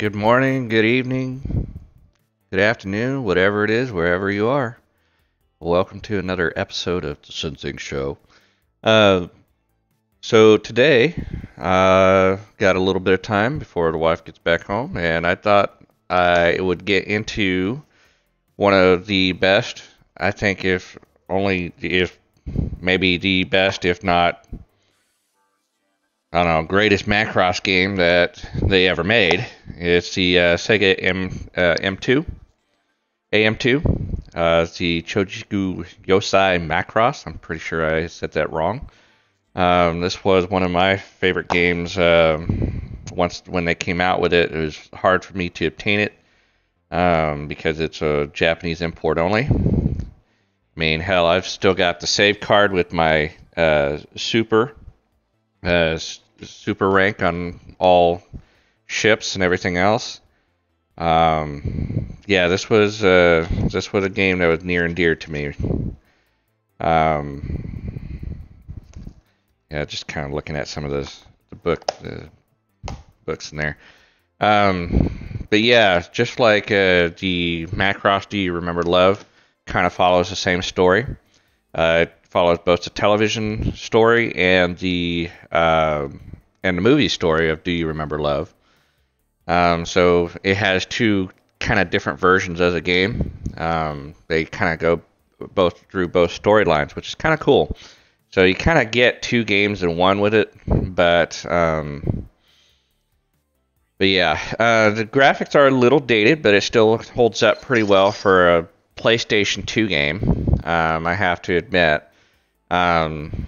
good morning, good evening, good afternoon, whatever it is, wherever you are. Welcome to another episode of the Synthinx Show. Uh, so today, uh, got a little bit of time before the wife gets back home, and I thought I would get into one of the best. I think if only if maybe the best, if not I don't know, greatest Macross game that they ever made. It's the uh, Sega M uh, M2, AM2. Uh, it's the Chojiku Yosai Macross. I'm pretty sure I said that wrong. Um, this was one of my favorite games. Um, once when they came out with it, it was hard for me to obtain it um, because it's a Japanese import only. I mean, hell, I've still got the save card with my uh, Super uh, super rank on all ships and everything else. Um, yeah, this was uh, this was a game that was near and dear to me. Um, yeah, just kind of looking at some of the the book the books in there. Um, but yeah, just like uh, the Macross Do You Remember Love, kind of follows the same story. Uh, follows both the television story and the uh, and the movie story of Do You Remember Love. Um, so it has two kind of different versions as a game. Um, they kind of go both through both storylines, which is kind of cool. So you kind of get two games in one with it, but um, but yeah, uh, the graphics are a little dated, but it still holds up pretty well for a PlayStation 2 game. Um, I have to admit. Um,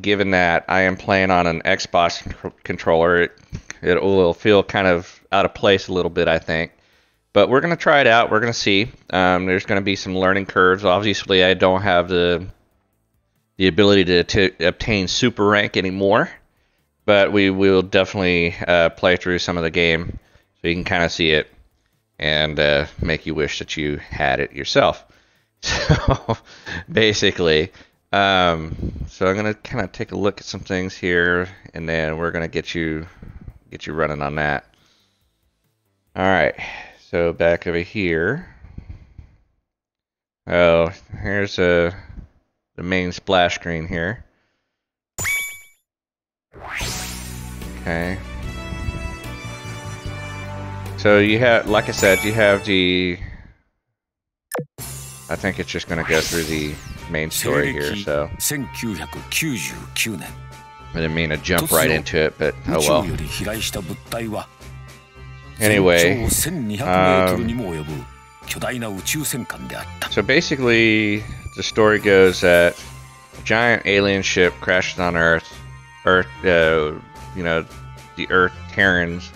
given that I am playing on an Xbox controller, it, it will feel kind of out of place a little bit, I think. But we're going to try it out. We're going to see. Um, there's going to be some learning curves. Obviously, I don't have the the ability to, to obtain super rank anymore, but we will definitely uh, play through some of the game so you can kind of see it and uh, make you wish that you had it yourself. So basically, um, so I'm gonna kind of take a look at some things here, and then we're gonna get you get you running on that. All right. So back over here. Oh, here's a uh, the main splash screen here. Okay. So you have, like I said, you have the. I think it's just gonna go through the main story here, so. I didn't mean to jump right into it, but oh well. Anyway, um, so basically, the story goes that a giant alien ship crashes on Earth. Earth, uh, you know, the Earth Terrans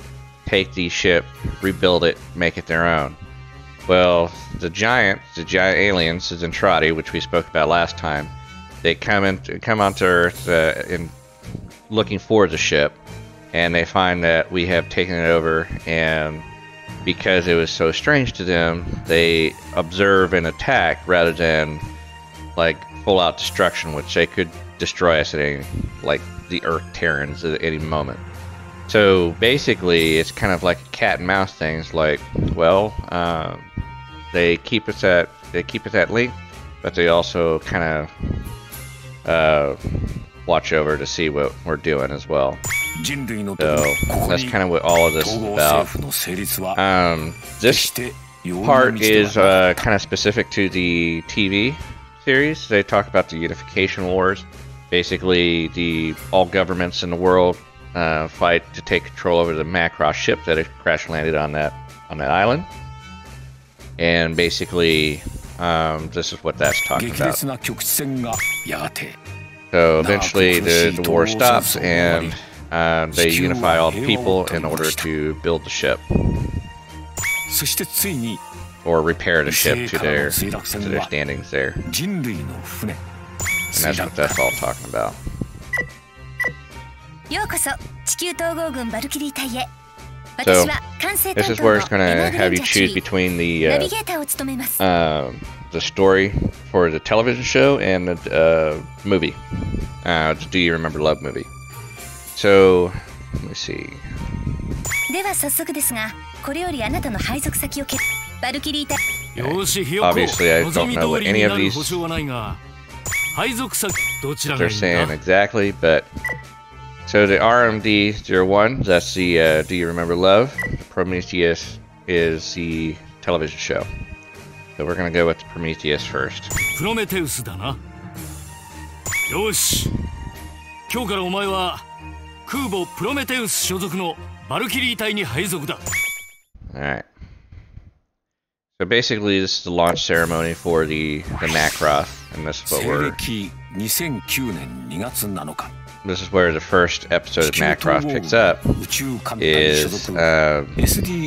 take the ship, rebuild it, make it their own. Well, the giant, the giant aliens, the Zentradi, which we spoke about last time, they come in, come onto Earth uh, in looking for the ship, and they find that we have taken it over, and because it was so strange to them, they observe and attack rather than like full out destruction, which they could destroy us at any, like the Earth Terrans at any moment. So basically, it's kind of like a cat and mouse thing. It's like, well, um, they keep us at they keep us at length, but they also kind of uh, watch over to see what we're doing as well. So that's kind of what all of this is about. Um, this part is uh, kind of specific to the TV series. They talk about the unification wars. Basically, the all governments in the world uh, fight to take control over the Macross ship that had crash landed on that on that island. And basically, um, this is what that's talking about. So eventually, the, the war stops, and uh, they unify all the people in order to build the ship or repair the ship to their to their standings there. And that's what that's all talking about. ようこそ地球統合軍バルキリー隊へ so, this is where it's going to have you choose between the uh, uh, the story for the television show and the uh, movie. Uh, Do You Remember Love movie. So, Let me see. では早速ですがこれよりあなたの配属先を決バルキリー隊よしひよこ Obviously, I don't 望み know 通 what り any に of なる these 保証はないが配属先どちらが They're いいん saying だ exactly, but so the RMD 01, that's the uh, Do You Remember Love? Prometheus is the television show. So we're gonna go with Prometheus first. プロメテウスだなよし今日からお前は空母プロメテウス所属のバルキリー隊に配属だ Alright. So basically, this is the launch ceremony for the, the Macross, and this is what 西 we're 暦2009年2月7日 this is where the first episode of 地球統 Macross 合 picks up 宇宙艦隊所 is 属 um,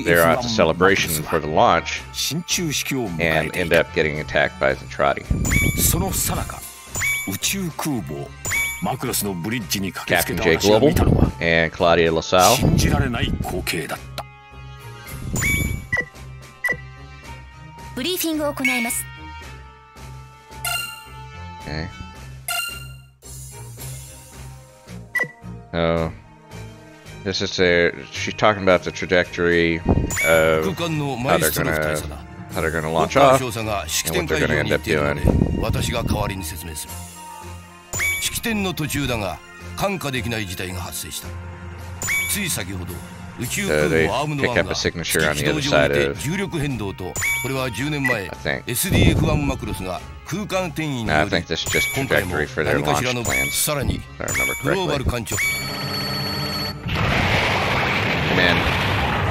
they're at the SDF-1 celebration for the launch 新中式を迎え and てい end た up getting attacked by Zentradi. その最中宇宙空母マクロスのブリッジに駆けつけ Captain た J 私が見たの Global は and Claudia LaSalle. 信じられない光景だった ブリーフィングを行います Okay. Oh, this is a. She's talking about the trajectory 空 of 間の how マイ they're ストの gonna 大佐だ how they're gonna ウォ launch ッカー off. 少佐が式典 and what 会 they're 場 gonna に end 行 up っているので私が代わりに説明する式典の途中だが看過できない事態が発生したつい先ほど宇宙 So 空 they 母アームド pick 1 up が a 月 signature on 軌 the 道 other 上 side にて of. 重力変動とこれは10年前 I think. SDF-1 マクロスが 空間転移に No, I より think this is just 今回も trajectory for their 何かし launch らの plans, さらに if I remember グローバ correctly. ル艦長 And then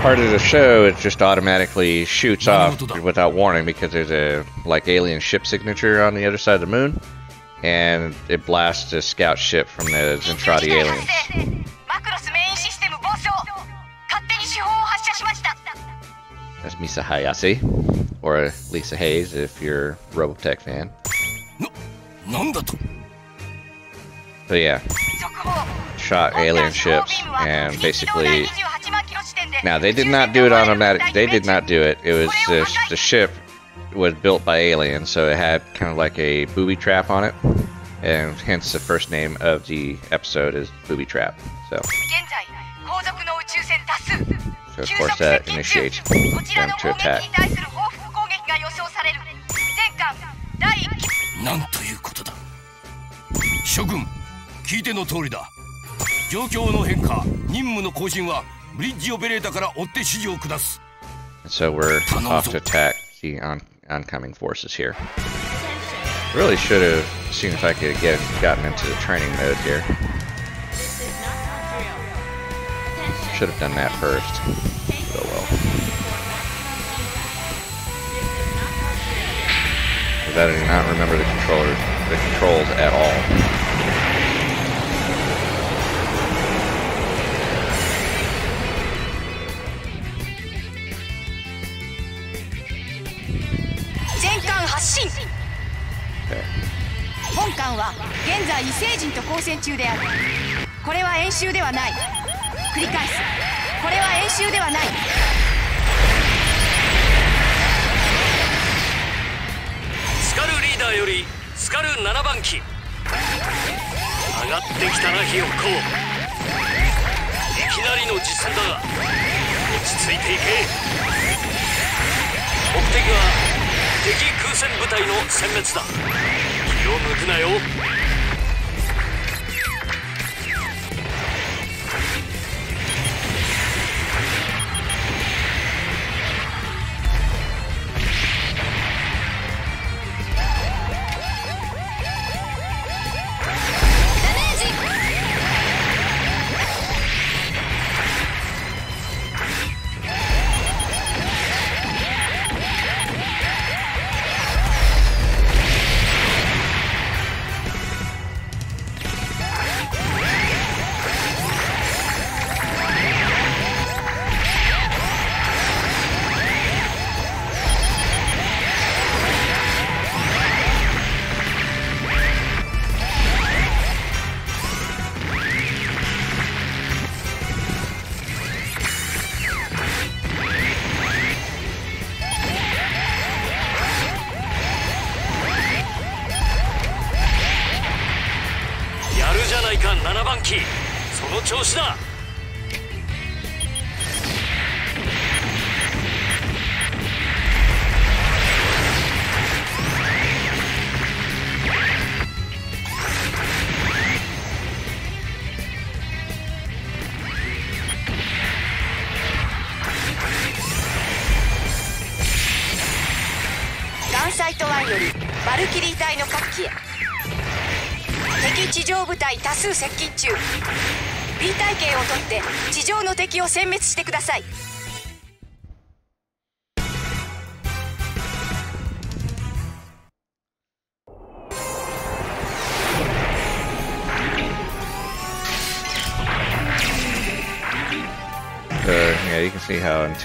part of the show it just automatically shoots off 何事だ？ without warning because there's a like alien ship signature on the other side of the moon, and it blasts a scout ship from the Zentradi aliens. マクロスメインシステム暴走勝手に手法を発射しました That's Misa Hayase, or Lisa Hayes if you're a Robotech fan. But yeah, shot alien ships and basically, now they did not do it automatic. They did not do it. It was just the ship was built by aliens, so it had kind of like a booby trap on it, and hence the first name of the episode is booby trap. So. So of course that initiates them to attack. が予想される全艦第1機なんということだ諸君聞いての通りだ状況の変化任務の更新はブリッジオペレーターから追って指示を下す so we're off to attack the on, oncoming forces here. Really should have seen if I could get gotten into the training mode here. Should have done that first. Oh well. 'Cause I do not remember the controller, the controls at all. Okay. 本艦は現在異星人と交戦中であるこれは演習ではない繰り返すこれは演習ではないーダーよりスカル7番機。上がってきたなひよっこ。いきなりの実戦だが落ち着いていけ。目的は敵空戦部隊の殲滅だ。気を抜くなよ。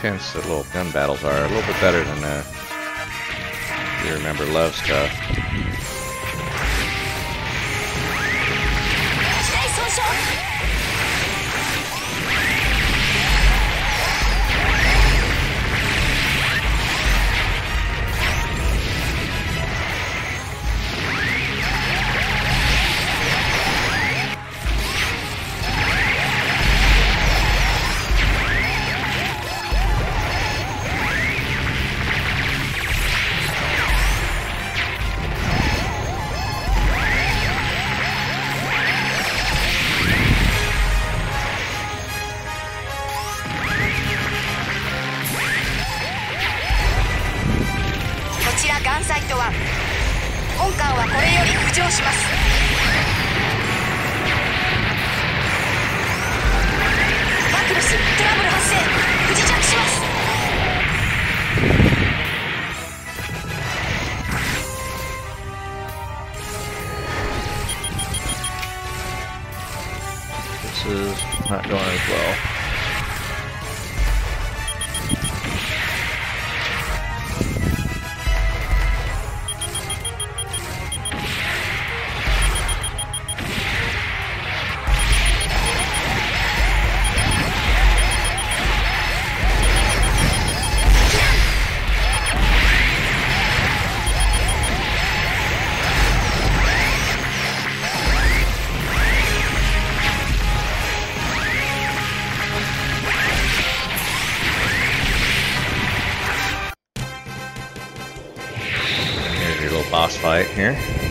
Intense the little gun battles are. A little bit better than uh, you remember love stuff. Fight here.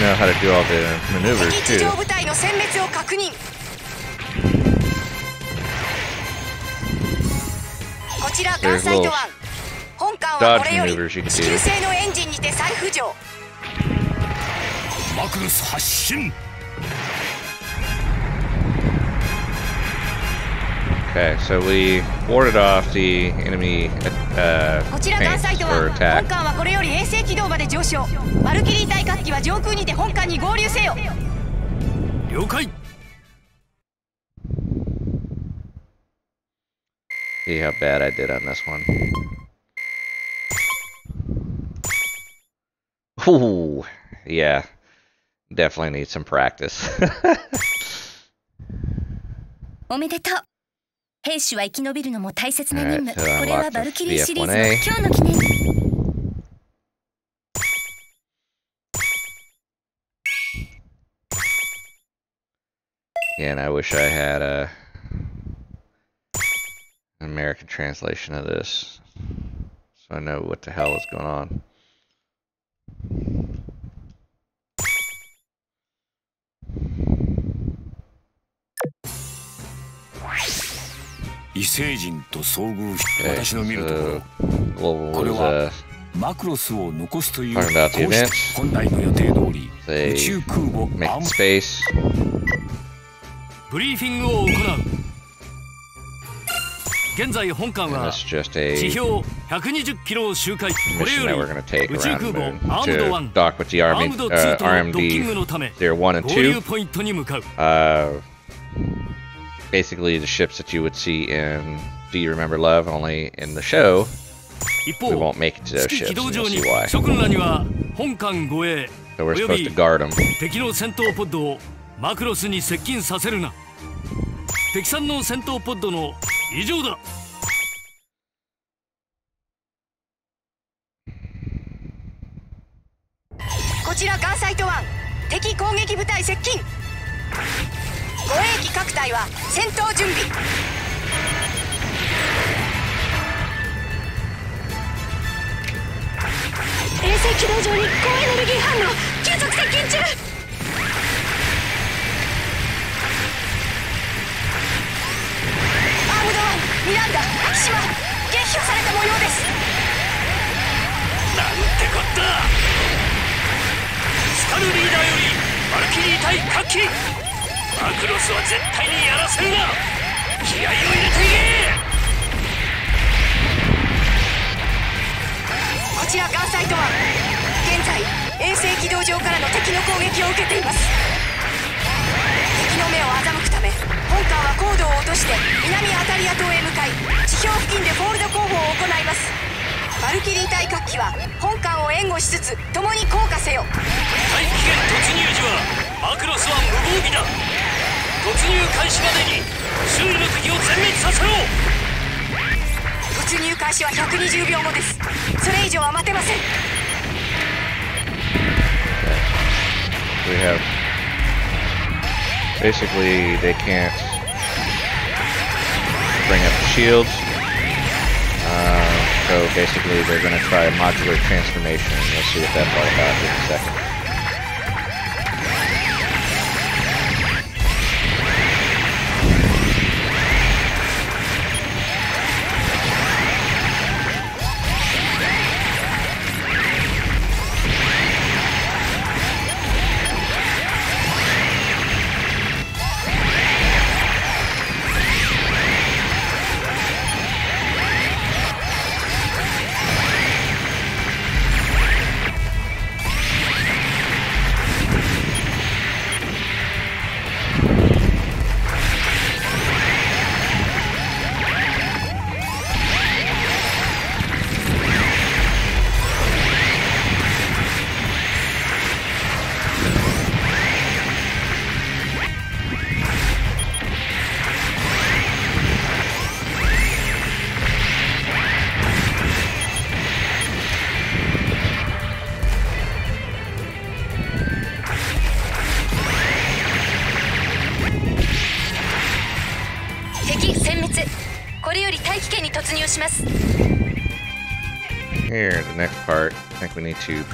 know how to do all the maneuvers too. There's little dodge maneuvers you can do. Okay, so we warded off the enemy uh, こちらガンサイ tanks ト or 1 attack. 本艦はこれより衛星軌道まで上昇バルキリー対角機は上空にて本艦に合流せよ了解 See how bad I did on this one. Ooh, yeah. Definitely need some practice. おめでとう 兵士は生き延びるのも大切な任務 Alright, so これは unlock バルキリーシリーズの VF1A 今日の記念 yeah, and I wish I had a an American translation of this, so I know what the hell is going on. 異星人と遭遇した私の見るところ。これはマクロスを残すという本来の予定通り宇宙空母アームスペースブリーフィングを行う。現在本館は地表120キロを周回。これより宇宙空母アームド1アームド2とドッキングのため。合流ポイントに向かう、uh, basically the ships that you would see in Do You Remember Love, only in the show, we won't make it to those ships, and you'll see why. So we're supposed to guard them. マクロスに接近させるな敵さんの戦闘ポッドの異常だこちらガンサイト1敵攻撃部隊接近護衛機各隊は戦闘準備。衛星軌道上に高エネルギー反応。急速接近中。アームドワンミランダ昭島撃破された模様です。なんてこった。スカルリーダーよりバルキリー対カッキ。マクロスは絶対にやらせるな。気合を入れていけ。こちらガンサイトは現在衛星軌道上からの敵の攻撃を受けています。敵の目を欺くため本艦は高度を落として南アタリア島へ向かい地表付近でフォールド攻防を行います。バルキリー対角機は本艦を援護しつつ共に降下せよ。大気圏突入時はマクロスは無防備だ突入開始までに周囲の敵を全滅させろ突入開始は120秒後ですそれ以上は待てません We have basically they can't bring up the shields. Uh, so basically they're going to try a modular transformation. and We'll see what that's all about in a second.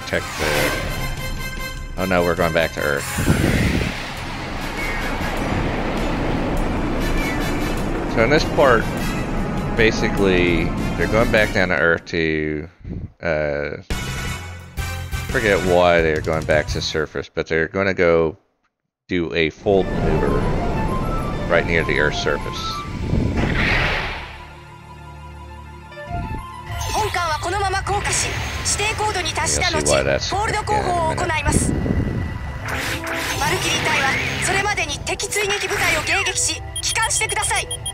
Protect the... Oh no, we're going back to Earth. So in this part, basically, they're going back down to Earth to... Uh, forget why they're going back to surface, but they're going to go do a fold maneuver right near the Earth's surface. した後ホールド攻防を行います。マルキリー隊はそれまでに敵追撃部隊を迎撃し帰還してください。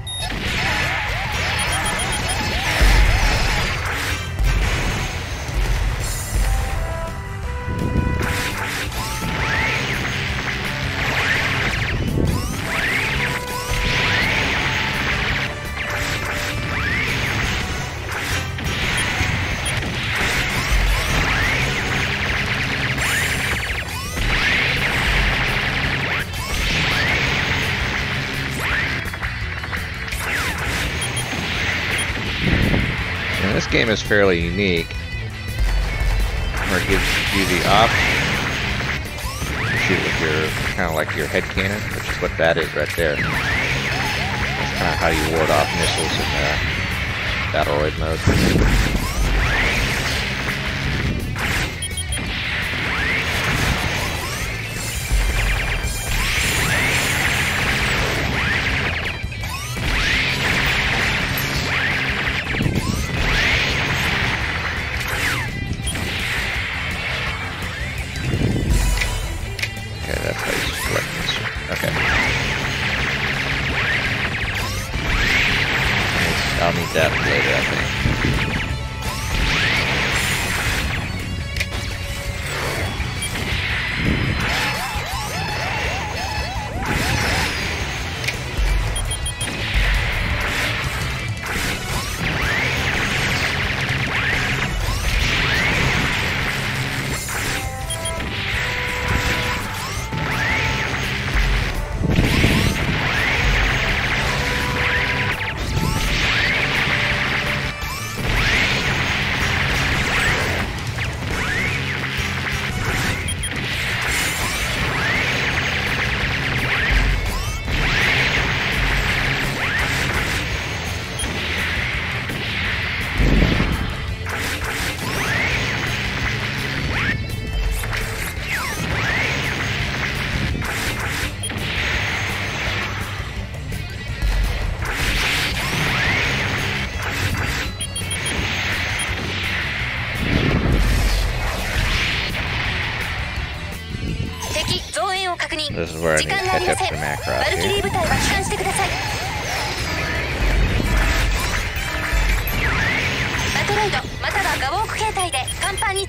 Game is fairly unique. Where it gives you the option to shoot with your kind of like your head cannon, which is what that is right there. That's kind of how you ward off missiles in uh, Battleroid mode.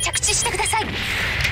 着地してください。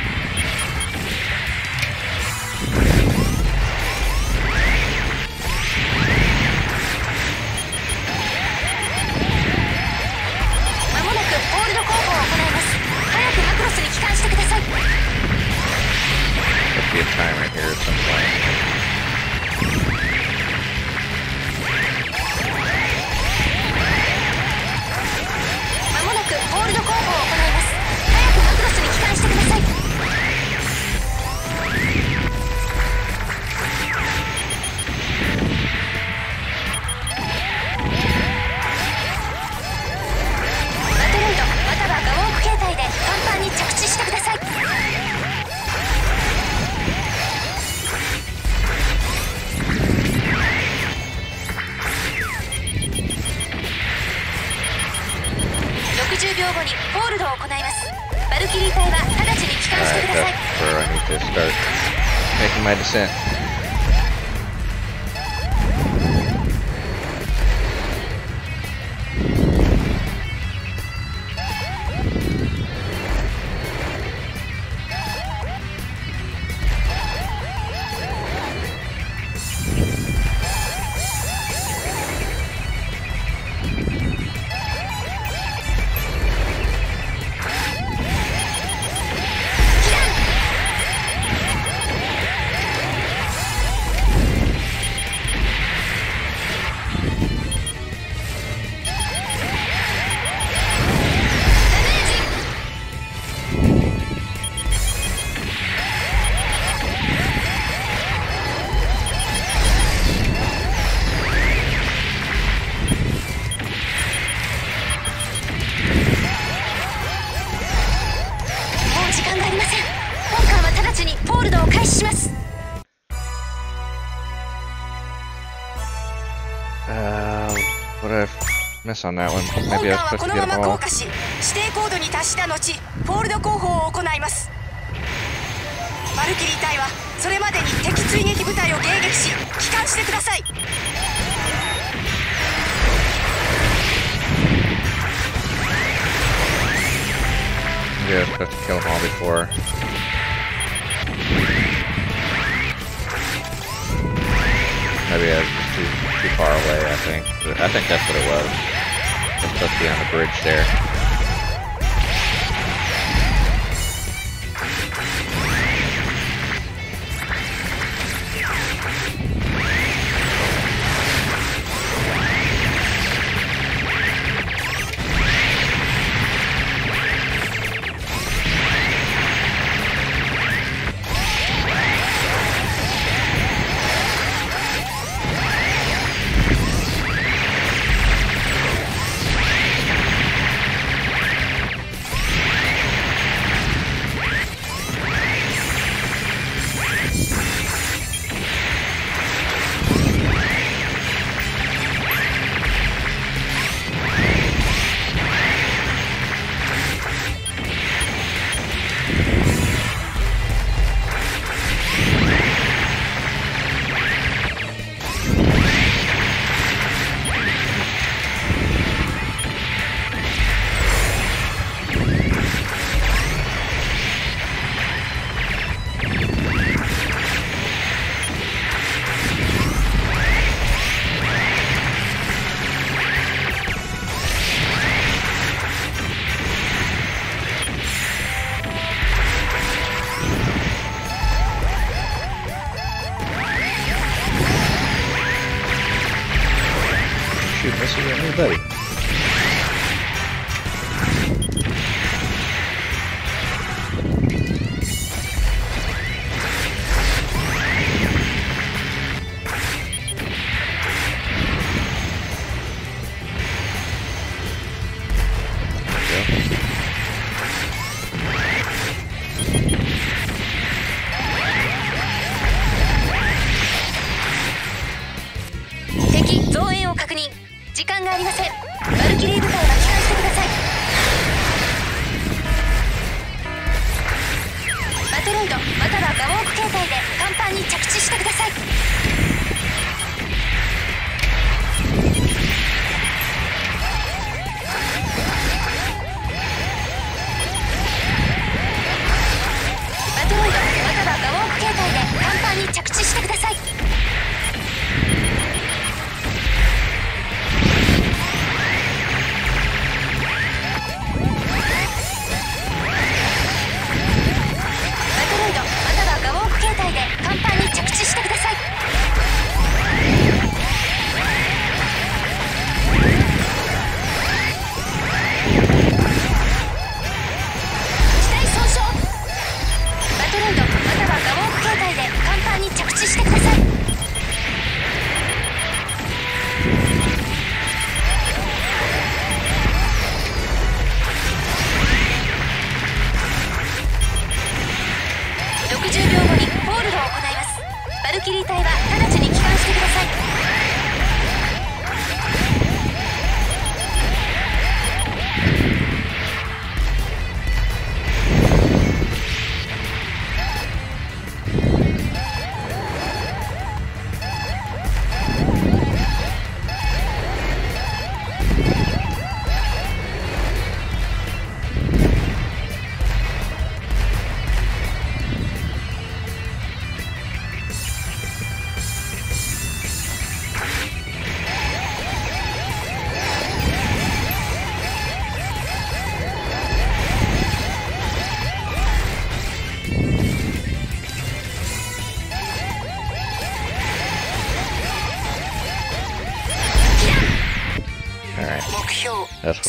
miss on that one. Maybe I was supposed to get them all. Yeah, I have to kill them all before. Maybe I was too, too far away, I think. I think that's what it was. Supposed to be on the bridge there. See what buddy.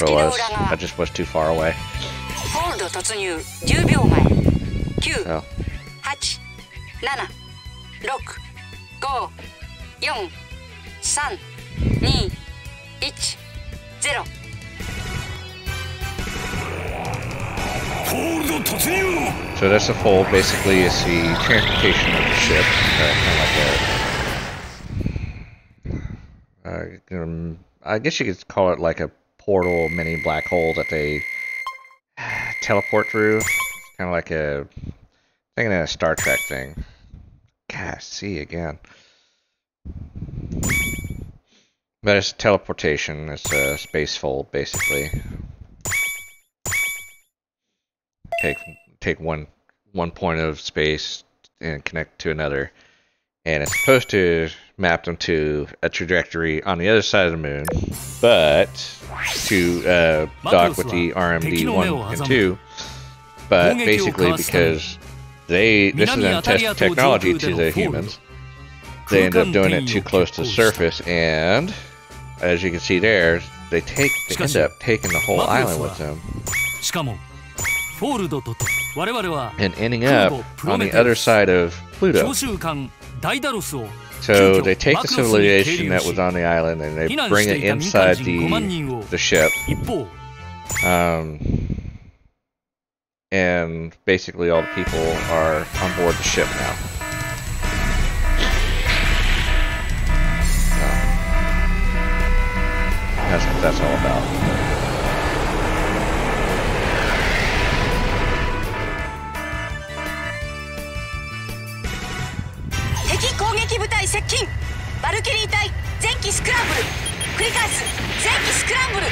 I was. I just was too far away. Oh. So that's a fold, basically is the transportation of the ship, uh, uh, I guess you could call it like a portal mini black hole that they teleport through. Kind of like a thinking of a Star Trek thing. God, see again. But it's teleportation. It's a space fold, basically. Take take one one point of space and connect to another, and it's supposed to mapped them to a trajectory on the other side of the moon, but to uh, dock with the RMD 1 and 2. But basically, because they this is untested technology to the humans, they end up doing it too close to the surface, and as you can see there, they take they end up taking the whole island with them. And ending up on the other side of Pluto. So they take the civilization that was on the island and they bring it inside the, the ship. Um, and basically all the people are on board the ship now. That's what that's all about. ルキリー隊前期スクランブル。繰り返す。前期スクランブル。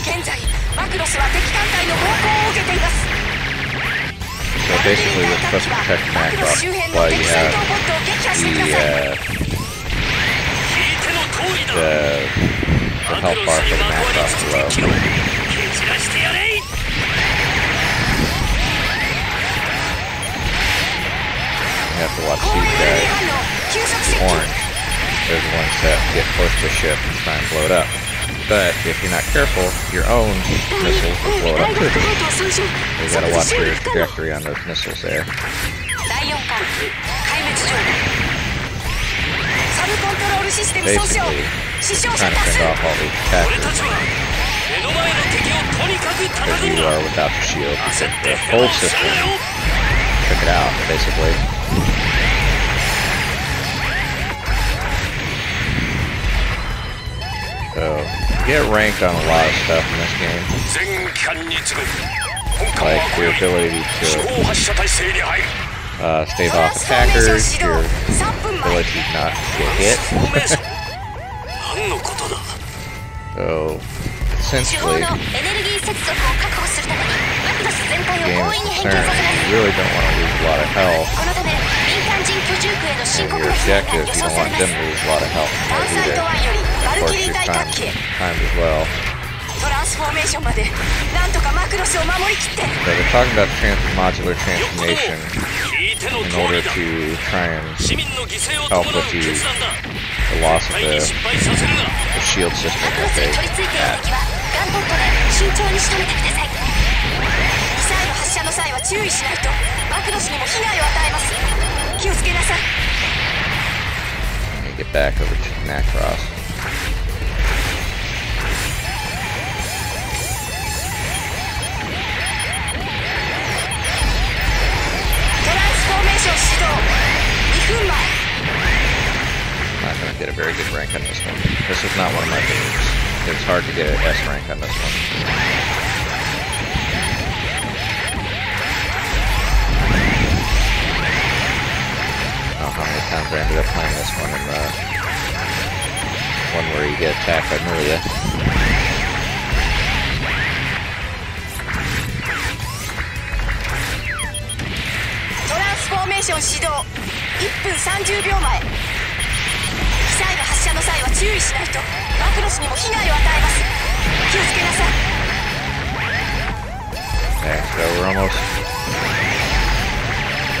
現在マクロスは敵艦隊の暴行を受けています。アルキリー隊たちはマクロス周辺の敵戦闘ボットを撃破してください。聞いての通りだ。マクロス今後は続けきろ。蹴散らしてやれい have to watch these guys, Warren, they're the ones that get close to a ship and try and blow it up. But if you're not careful, your own missiles will blow it up too. You gotta watch your trajectory on those missiles there. Basically, trying to fend off all these attackers because you are without the shield. The whole system took it out, basically. So, you get ranked on a lot of stuff in this game. Like your ability to uh, stave off attackers, your ability not to get hit. so, essentially, the game is concerned you really don't want to lose a lot of health your objectives, you don't want them to lose a lot of health. Of course, your time, time as well. So they're talking about trans modular transformation in order to try and help with the, the loss of the, the shield system that they had. 気をつけなさい Let me get back over to Macross. トランスフォーメーション始動2分前 I'm not going to get a very good rank on this one. This is not one of my favorites. It's hard to get an S rank on this one. how many times I ended up playing this one in the one where you get attacked by Maria. トランスフォーメーション始動1分30秒前ミサイル発射の際は注意しないとマクロスにも被害を与えます気をつけなさい Okay, so we're almost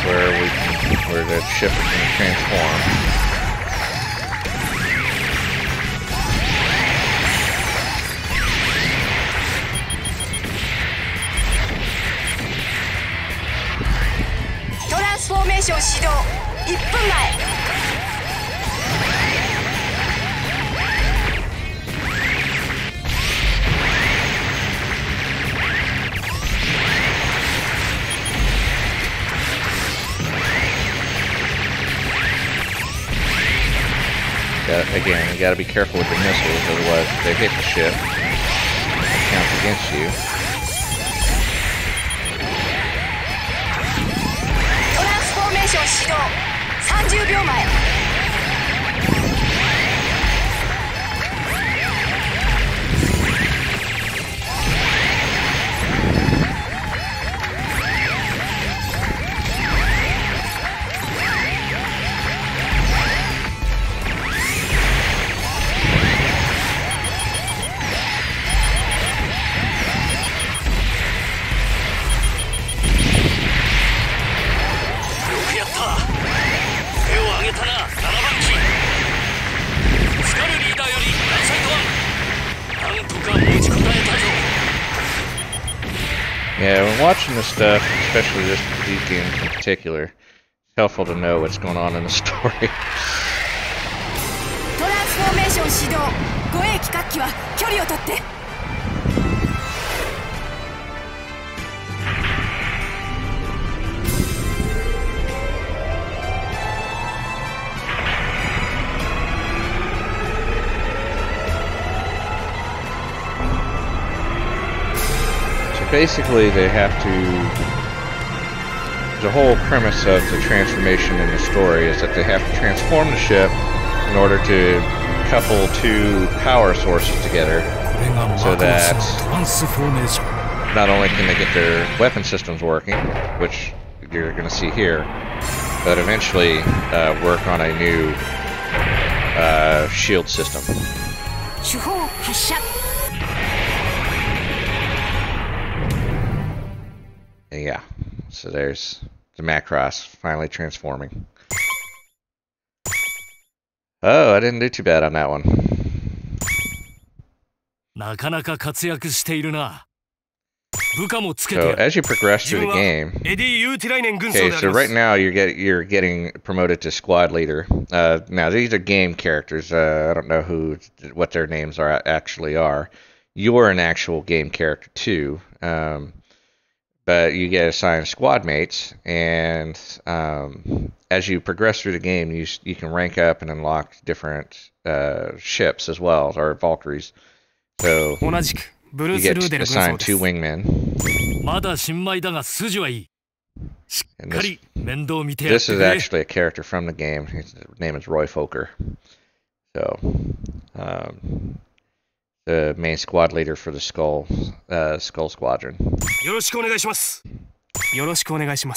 where we where that ship can transform. formation 始動1分前 transform. again, you gotta be careful with the missiles, otherwise if they hit the ship, it counts against you. トランスフォーメーション始動30秒前 when watching this stuff, especially this these games in particular, it's helpful to know what's going on in the story. トランスフォーメーション始動護衛機各機は距離を取って basically they have to... The whole premise of the transformation in the story is that they have to transform the ship in order to couple two power sources together so that not only can they get their weapon systems working, which you're going to see here, but eventually uh, work on a new uh, shield system. yeah, so there's the Macross finally transforming. Oh, I didn't do too bad on that one. なかなか活躍しているな部下もつけて So やる as you progress 自 through 分 the は game, エディ・ユーティライネン軍曹 Okay, であ so ります right now you're get you're getting promoted to squad leader. Uh, now these are game characters. Uh, I don't know who what their names are actually are. You're an actual game character too, um, but you get assigned squad mates, and um, as you progress through the game, you you can rank up and unlock different uh, ships as well, or Valkyries. So you get assigned two wingmen. This, this, is actually a character from the game. His name is Roy Focker. So, um, the main squad leader for the Skull uh, Skull Squadron.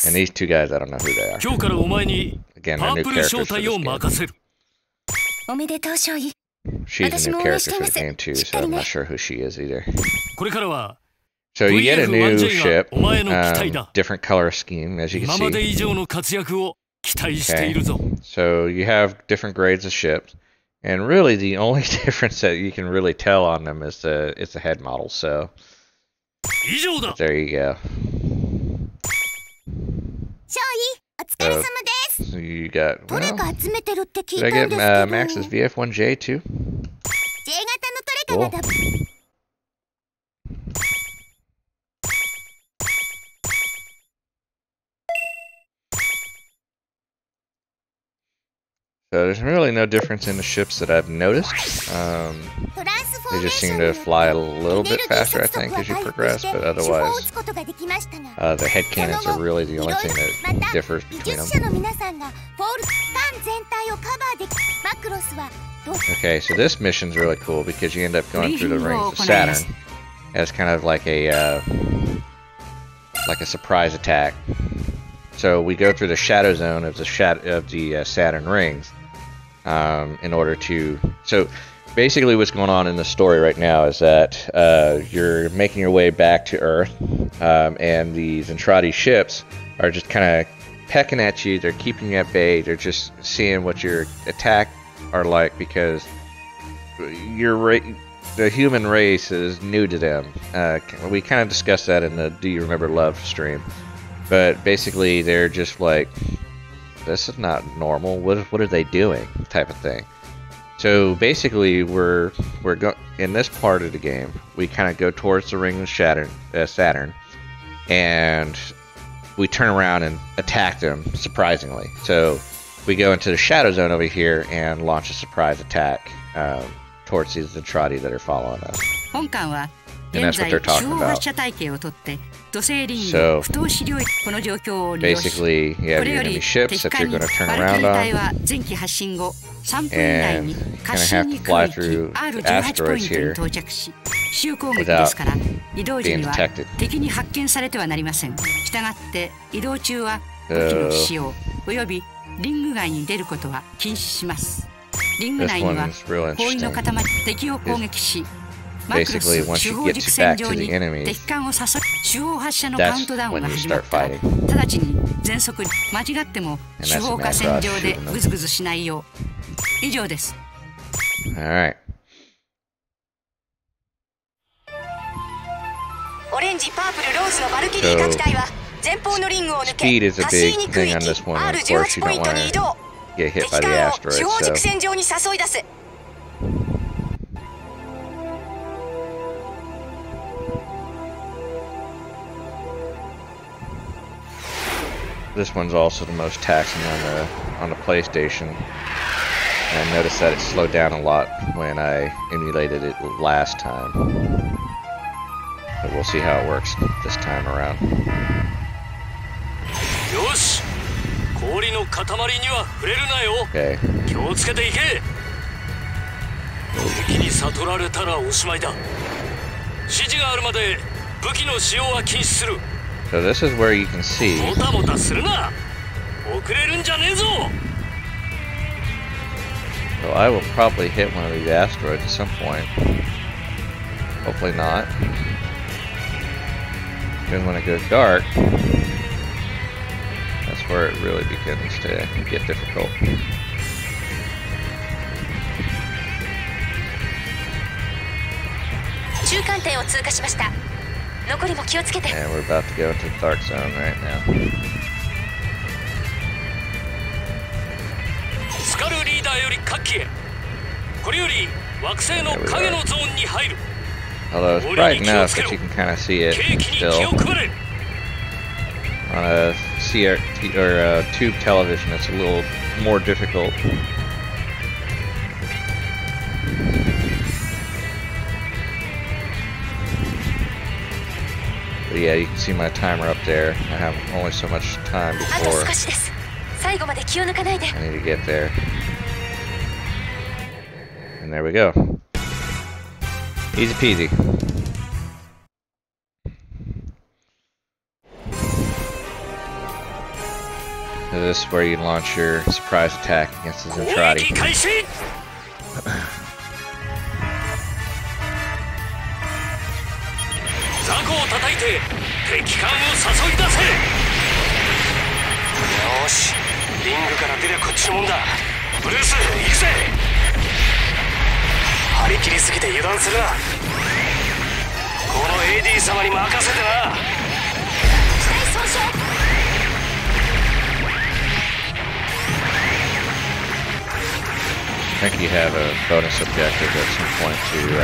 And these two guys, I don't know who they are. Again, they're new characters for this game. She's a new character for the game too, so I'm not sure who she is either. So you get a new ship, um, different color scheme, as you can see. Okay. So you have different grades of ships. And really, the only difference that you can really tell on them is the it's the head model. So there you go. Uh, so you got. Well, did I get uh, Max's VF1J too? Cool. So there's really no difference in the ships that I've noticed. Um, they just seem to fly a little bit faster, I think, as you progress, but otherwise, uh, the head cannons are really the only thing that differs between them. Okay, so this mission's really cool because you end up going through the rings of Saturn as kind of like a uh, like a surprise attack. So we go through the shadow zone of the of the uh, Saturn rings, um, in order to. So basically, what's going on in the story right now is that uh, you're making your way back to Earth, um, and the Zentradi ships are just kind of pecking at you. They're keeping you at bay. They're just seeing what your attack are like because your the human race is new to them. Uh, we kind of discussed that in the Do You Remember Love stream, but basically they're just like, this is not normal. What what are they doing? Type of thing. So basically, we're we're go- in this part of the game. We kind of go towards the ring of Saturn, uh, Saturn, and we turn around and attack them surprisingly. So we go into the shadow zone over here and launch a surprise attack um, towards these Zentradi that are following us. And that's what they're talking about. 土星林不当資料この状況を利用しこれより敵艦バルカリ隊は前期発進後3分以内に発進に区域 R18 ポイントに到着し周攻撃ですから移動時には敵に発見されてはなりません。したがって移動中は武器の使用およびリング外に出ることは禁止します。リング内には包囲の塊敵を攻撃し Basically, ス once 主 you 砲 get 軸 to 線 back 上 to the に enemies, 敵艦を誘い主砲発射のカウントダウンが That's 始まっ when you た start fighting. 直ちに全速に間違っても And 主 that's 砲 the 火線 Macross 上で shooting them. グズグズしないよう以上です Alright. オレンジパープルローズのバルキリー各隊は前方のリングを抜け Speed is a 発 big 進に空 thing 域 on this one. Of course, R18 you ポイ don't ントに移 want 動 to get hit 敵 by the 艦を asteroids, 主砲 so 軸線上に誘い出す this one's also the most taxing on the on the PlayStation. And I noticed that it slowed down a lot when I emulated it last time. But we'll see how it works this time around. よし氷の塊には触れるなよ Okay. 気をつけていけ敵に悟られたらおしまいだ指示があるまで武器の使用は禁止する so this is where you can see. So I will probably hit one of these asteroids at some point. Hopefully not. Then when it goes dark, that's where it really begins to get difficult. Jupiter and we're about to go into the dark zone right now. Although it's bright enough that you can kind of see it still. On a CRT or a tube television, it's a little more difficult. yeah, you can see my timer up there. I have only so much time before I need to get there. And there we go. Easy peasy. This is where you launch your surprise attack against the Zentradi. 撃開始ザコを叩いて敵艦を誘い出せ。よしリングから出りゃこっちのもんだ。ブルース行くぜ。張り切りすぎて油断するな。この AD 様に任せてな。機体損傷 I think you have a bonus objective at some point to uh,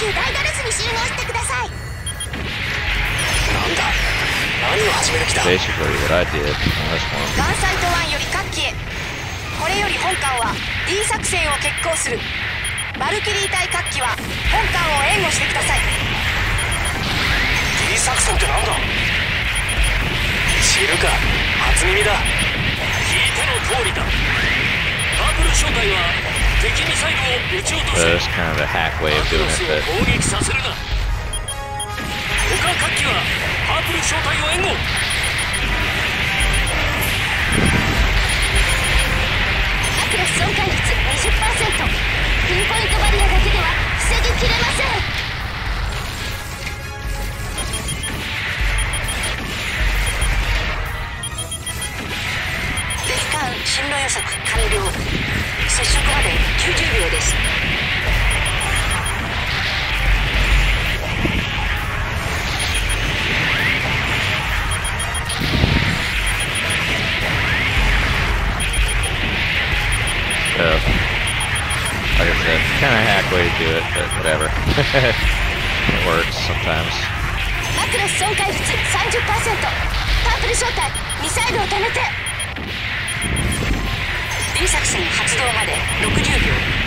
期大至急大ダルスに集合してください。なんだ？何を始める気だ？Basically what I did on this one. ガンサイト1より各機へこれより本艦は D 作戦を決行する。バルキリー隊各機は本艦を援護してください。D 作戦ってなんだ？知るか。初耳だ。聞いての通りだ。パープル正体は敵ミサイルを撃ち落と So せ that's kind of a hack way マ of ク doing it, を but 攻撃させるな。他各機はパープル正体を援護。マクロス損壊率20%ピンポイントバリアだけでは防ぎきれません進路予測完了接触まで90秒です So, like I said, kind of hack way to do it, but whatever. it works sometimes. マクロス損壊率30%パープル正体ミサイルを止めて D 作戦発動まで60秒。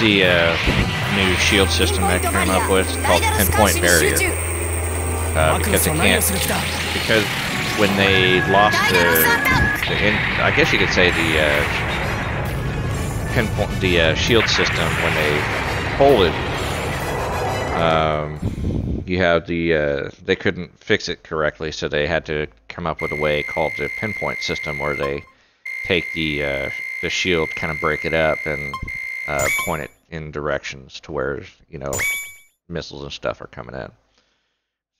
So that's the uh, new shield system that came up with it's called pinpoint barrier. Uh, because they can't, because when they lost their, the in, I guess you could say the uh, pinpoint, the uh, shield system when they folded. Um, you have the uh, they couldn't fix it correctly, so they had to come up with a way called the pinpoint system, where they take the uh, the shield, kind of break it up, and uh, point it in directions to where you know missiles and stuff are coming in.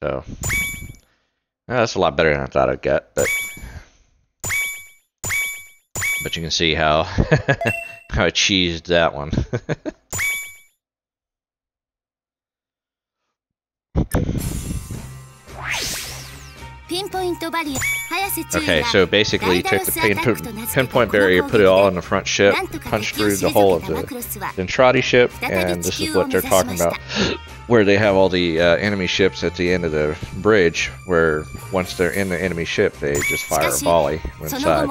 So uh, that's a lot better than I thought I'd get, but but you can see how how I cheesed that one. Okay, so basically you took the pin, pinpoint barrier, put it all on the front ship, punch through the hull of the Zentradi ship, and this is what they're talking about, where they have all the uh, enemy ships at the end of the bridge, where once they're in the enemy ship, they just fire a volley inside.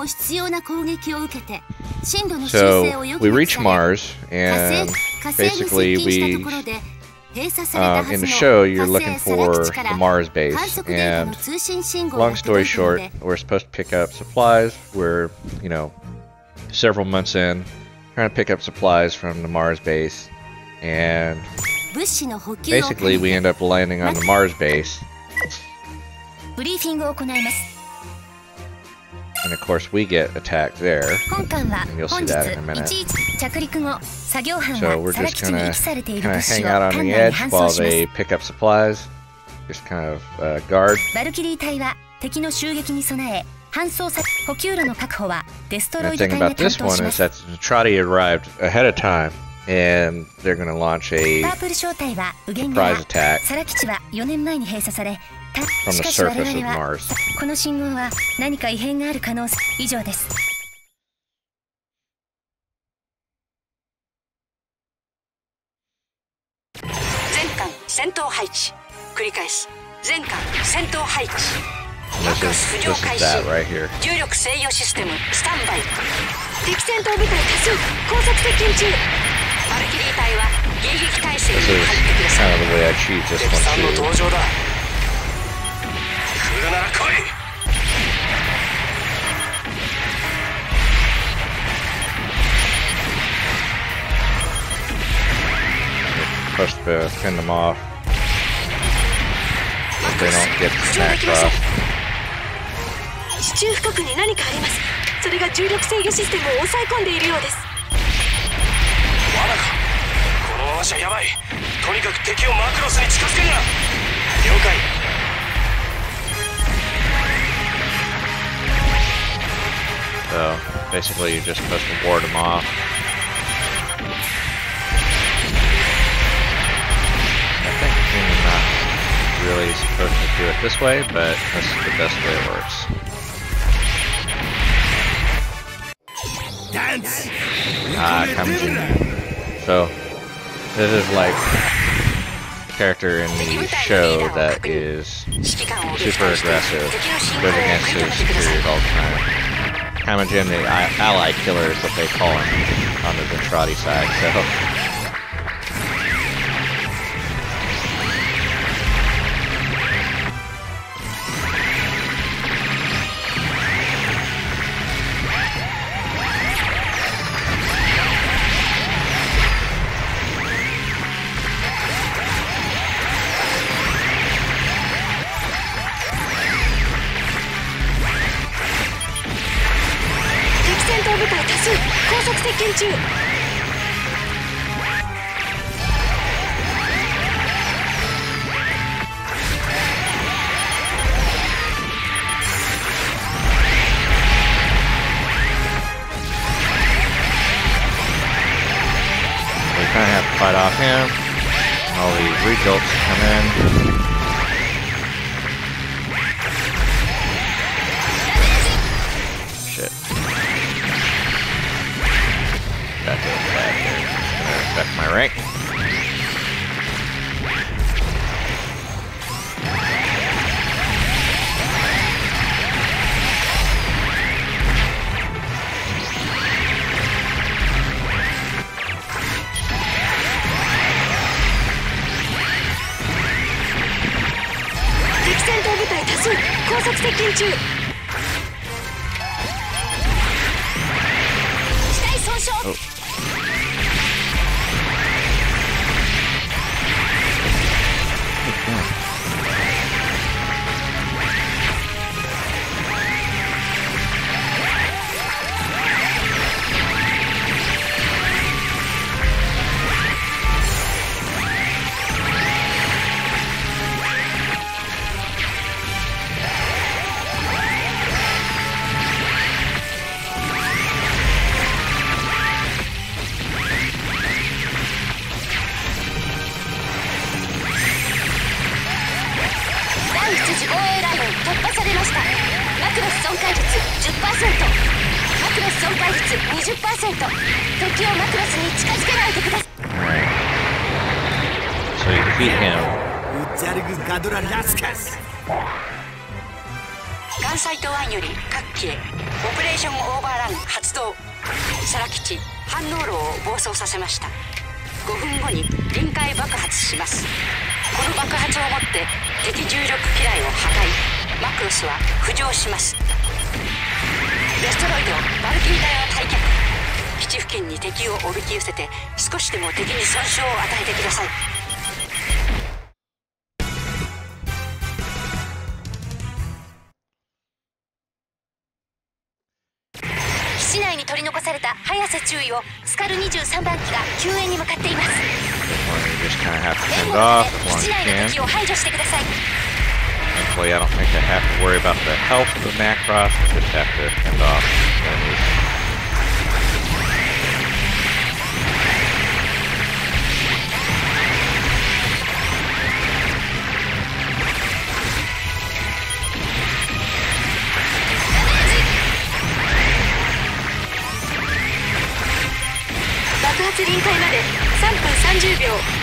So we reach Mars, and basically we uh, in the show, you're looking for the Mars base. And long story short, we're supposed to pick up supplies. We're, you know, several months in, trying to pick up supplies from the Mars base. And basically, we end up landing on the Mars base. and of course we get attacked there. 本艦は And you'll see 本日 that in a minute. 11着陸後作業班 So we're がサラ just 基地に遺 gonna 棄されている kind 物 of 資 hang を out on 艦内 the に edge 搬 while 送します they pick up supplies. Just kind of uh, guard. バルキリー隊は敵の襲撃に備え搬送先補給路の確保はデストロ And the イド thing 隊が about 担 this 当 one しま is す that Trotty arrived ahead of time, and they're going to launch パ a ープル小隊は右舷側 surprise attack サラ基地は4年前に閉鎖された from し the かし我 surface of 々は Mars. この信号は何か異変がある可能性以上です。全艦戦闘配置。繰り返す全艦戦闘配置。this this 開 is 始 that right here. 重力制御システムスタンバイ。敵戦闘部隊多数高速接近中。バルキリー隊は迎撃態勢に This 入ってくだ is さい。Kind of the way I choose this one 登 too. なら来い Supposed to fend them off. If they don't get smacked off. 地中深くに何かあります。それが重力制御システムを抑え込んでいるようです。罠か。このままじゃやばい。とにかく敵をマクロスに近づけるな了解 So basically you just push to ward them off. I think you're not really supposed to do it this way, but that's the best way it works. Dance! Ah, Kamjin. So, this is like character in the show that is super aggressive, goes against his superiors all the time. Kamjin, the uh, ally killer is what they call him on the Zentradi side, so... shoot. に取り残された早瀬注意をスカル23番機が救援に向かっています援護のため基地内の敵を排除してください Thankfully, I don't think I have to worry about the health of Macross. I just have to fend off enemies. 臨界まで3分30秒。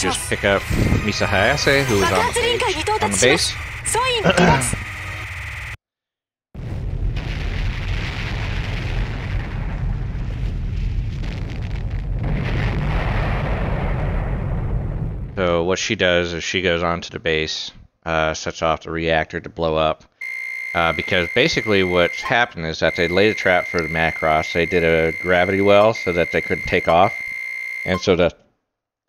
just pick up Misa Hayase, who is on the, on the base. so what she does is she goes onto the base, uh, sets off the reactor to blow up. Uh, because basically what's happened is that they laid a trap for the Macross. They did a gravity well so that they couldn't take off. And so that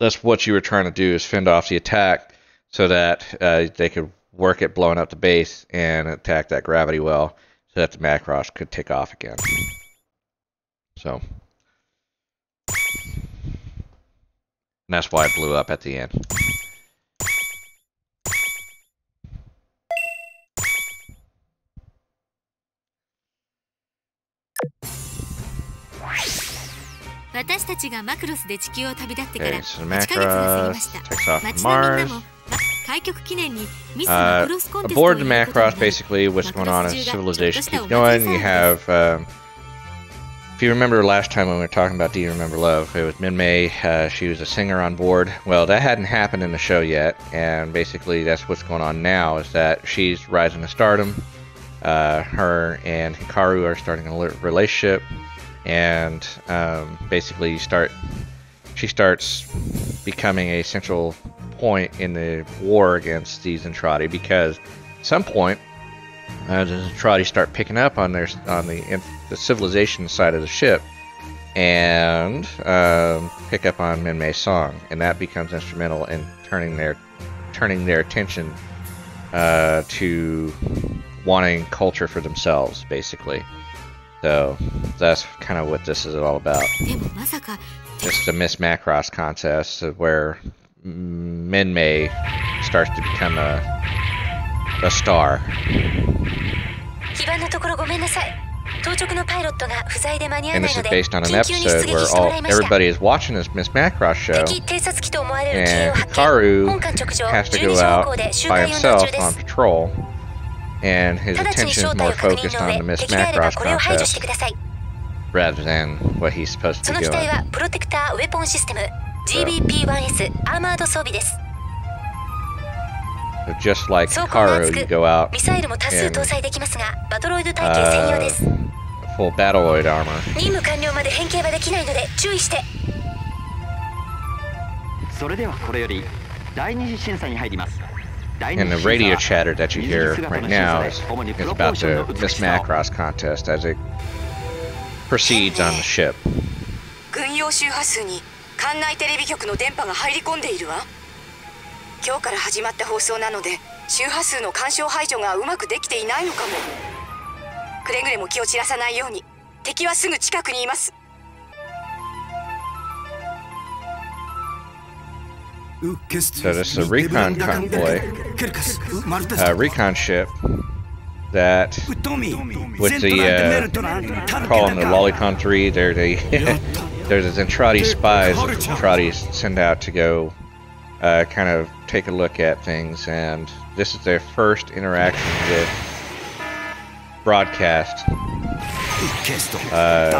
that's what you were trying to do is fend off the attack so that uh, they could work at blowing up the base and attack that gravity well so that the Macross could take off again. So. And that's why it blew up at the end. Okay, so Macross takes off from Mars. Uh, aboard the Macross, basically, what's going on is civilization keeps going. You have, um, if you remember last time when we were talking about Do You Remember Love, it was Minmay. Uh, she was a singer on board. Well, that hadn't happened in the show yet, and basically that's what's going on now. Is that she's rising to stardom. Uh, her and Hikaru are starting a relationship, and um, basically start. She starts becoming a central point in the war against the Zentradi because at some point uh, the Zentradi start picking up on their on the the civilization side of the ship and um, pick up on Minmay's song, and that becomes instrumental in turning their turning their attention uh, to wanting culture for themselves, basically. So that's kind of what this is all about. Just a Miss Macross contest where Minmay starts to become a a star. And this is based on an episode where all everybody is watching this Miss Macross show, and Hikaru has to go out by himself on patrol, and his attention is more focused on the Miss Macross contest rather than what he's supposed to be doing. GBP-1S アーマード装備です So just like Hikaru, you go out ミサイルも多数搭載できます and his attention is more focused on the Miss Macross concept rather than what he's supposed to be doing. So, so just like Karu, you go out in uh, full Battroid armor. それではこれより第二次審査に入ります。And the radio chatter that you hear right now is, is about the Miss Macross contest as it proceeds on the ship. 軍用周波数に館内テレビ局の電波が入り込んでいるわ今日から始まった放送なので周波数の干渉排除がうまくできていないのかもくれぐれも気を散らさないように敵はすぐ近くにいます So this is a recon convoy, uh, recon ship that with the uh, call them the Lolicon 3, they're the there's a Zentradi spies that Zentradi send out to go uh, kind of take a look at things, and this is their first interaction with broadcast. Uh,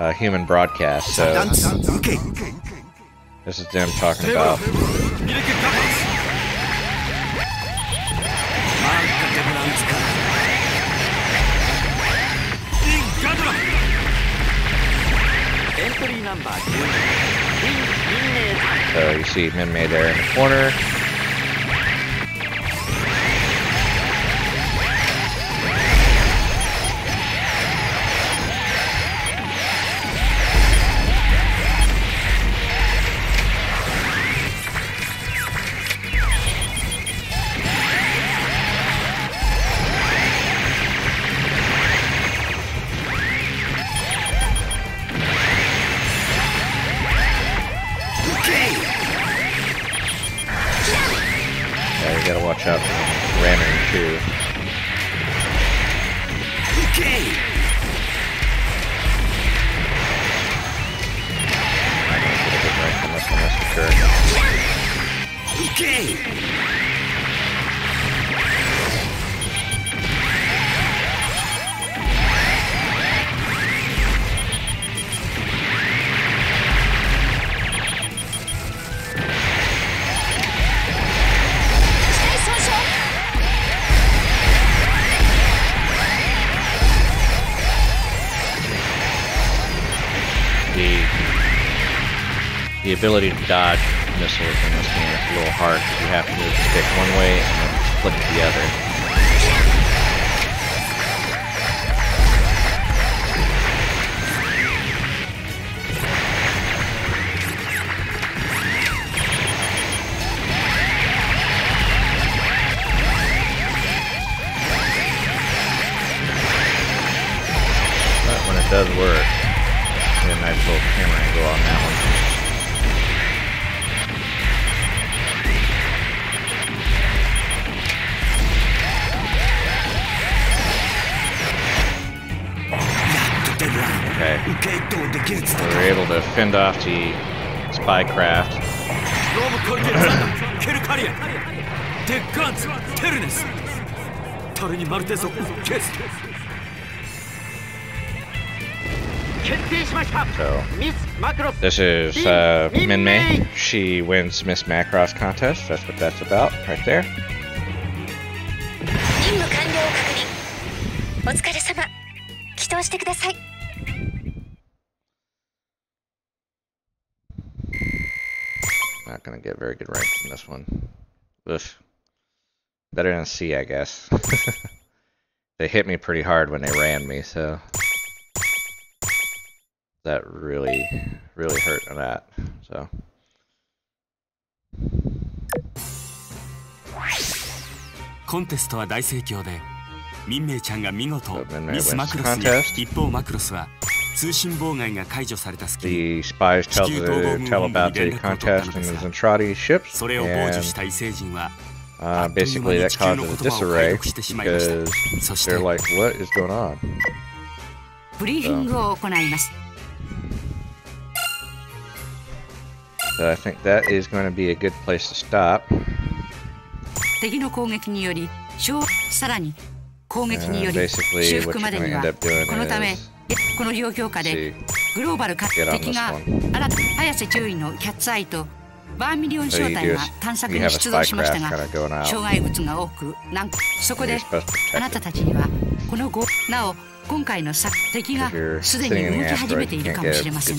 uh, human broadcast. So this is them talking about. So you see Minmay there in the corner. gotta watch out for ramming too. Okay. I to get a good. Okay. The ability to dodge missiles in this game is a little hard because you have to stick one way and then flip the other. But when it does work, get a nice little camera angle on that one. We were able to fend off the spy craft. so, this is uh, Minmay. She wins Miss Macross contest. That's what that's about right there. get very good ranks in this one. Ugh. Better than C, I guess. they hit me pretty hard when they ran me, so that really, really hurt on that. So コンテストは大盛況でミンメイちゃんが見事 So Min Mei ミス wins マクロス the に contest. 一方マクロスは 通信妨害が解除された隙に the spies tell the tell about the contest in the Zentradi ships, それを傍受し and た異星人は uh, basically that causes a disarray because they're like, "What is going on?" ブリーフィングを行います So I think that is going to be a good place to stop. 敵の攻撃により小さらに攻撃によ Uh, り basically, 修 what 復 you're まで going に to は end up doing このため is この状況下でグローバル敵が新た綾瀬中尉のキャッツアイとバーミリオン正体が探索に出動しましたが障害物が多くなんそこであなたたちにはこの後なお今回の作敵がすでに動き始めているかもしれません。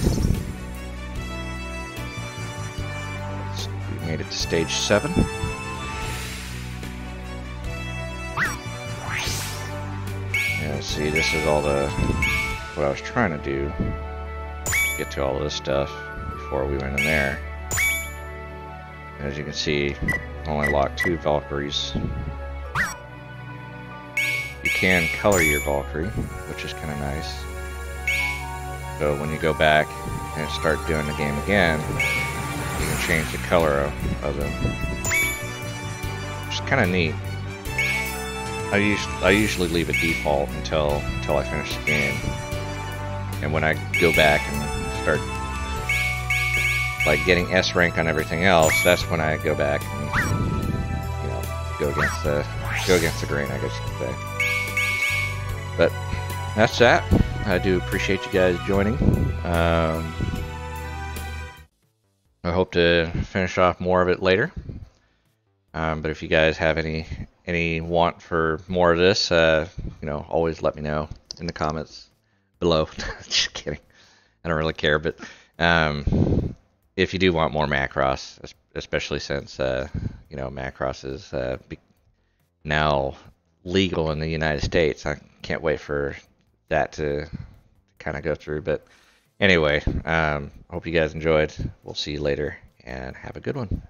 made it to stage seven. Yeah, see, this is all the what I was trying to do. Get to all this stuff before we went in there. As you can see, only locked two Valkyries. You can color your Valkyrie, which is kind of nice. So when you go back and start doing the game again, change the color of, them. Is kind of neat. I us I usually leave it default until until I finish the game, and when I go back and start like getting S rank on everything else, that's when I go back and you know go against the go against the grain, I guess you could say. But that's that. I do appreciate you guys joining. Um, I hope to finish off more of it later. Um, but if you guys have any any want for more of this, uh, you know, always let me know in the comments below. Just kidding. I don't really care, but um, if you do want more Macross, especially since uh, you know Macross is uh, now legal in the United States, I can't wait for that to kind of go through. But anyway, um, hope you guys enjoyed. We'll see you later, and have a good one.